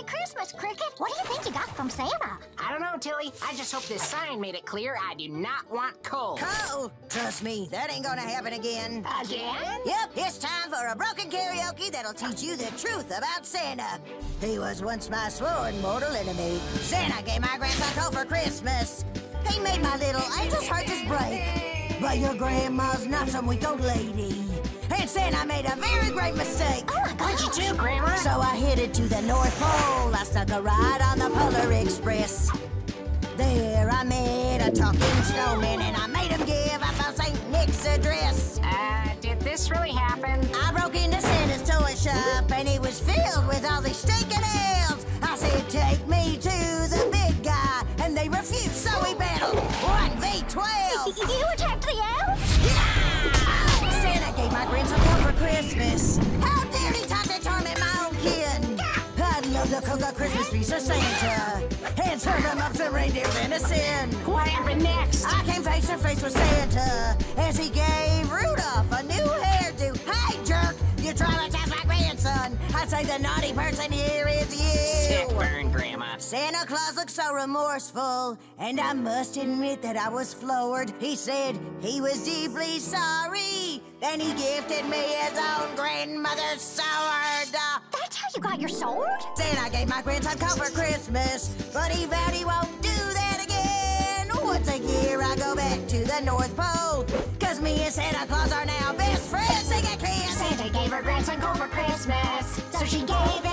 Merry Christmas, Cricket. What do you think you got from Santa? I don't know, Tilly. I just hope this sign made it clear I do not want coal. Coal? Trust me, that ain't gonna happen again. Again? Yep, it's time for a broken karaoke that'll teach you the truth about Santa. He was once my sworn mortal enemy. Santa gave my grandson coal for Christmas. He made my little angel's heart just break. But your grandma's not some weak old lady. And Santa made a very great mistake. Oh my gosh. you too, Grandma? So I headed to the North Pole. I stuck a ride on the Polar Express. There I met a talking snowman and I made him give up our St. Nick's address. Uh, did this really happen? I broke into Santa's toy shop and it was filled with all these stinking elves. I said, take me to the big guy. And they refused, so we battled 1v12. Christmas. How dare he talk to torment my own kid? I'd love to cook a Christmas feast for Santa and serve him up some reindeers in a sin. What happened next? I came face to face with Santa as he gave Rudolph a new hairdo. Hey, jerk, you traumatized my grandson. I'd say the naughty person here is Santa Claus looked so remorseful, and I must admit that I was floored. He said he was deeply sorry. Then he gifted me his own grandmother's sword. That's how you got your sword? Santa gave my grandson coal for Christmas, but he vowed he won't do that again. Once a year I go back to the North Pole, cause me and Santa Claus are now best friends. Sing a kiss. Santa gave her grandson coal for Christmas, so she gave piece